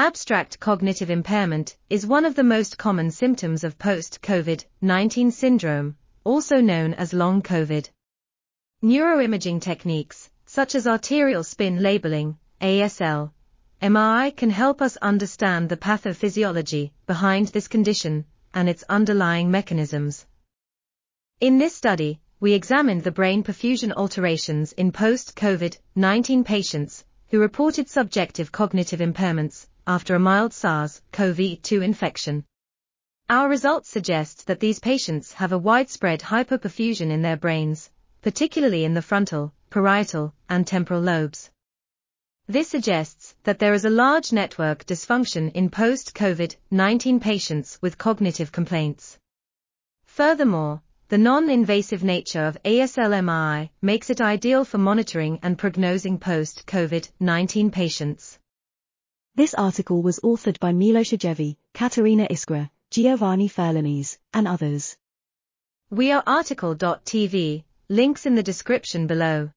Abstract cognitive impairment is one of the most common symptoms of post-COVID-19 syndrome, also known as long COVID. Neuroimaging techniques, such as arterial spin labeling, ASL, MRI can help us understand the pathophysiology behind this condition and its underlying mechanisms. In this study, we examined the brain perfusion alterations in post-COVID-19 patients who reported subjective cognitive impairments after a mild SARS-CoV-2 infection. Our results suggest that these patients have a widespread hypoperfusion in their brains, particularly in the frontal, parietal, and temporal lobes. This suggests that there is a large network dysfunction in post-COVID-19 patients with cognitive complaints. Furthermore, the non-invasive nature of ASL-MRI makes it ideal for monitoring and prognosing post-COVID-19 patients. This article was authored by Miloš Ajčević, Katerina Iscra, Giovanni Furlanis, and others. We are RTCL.TV, links in the description below.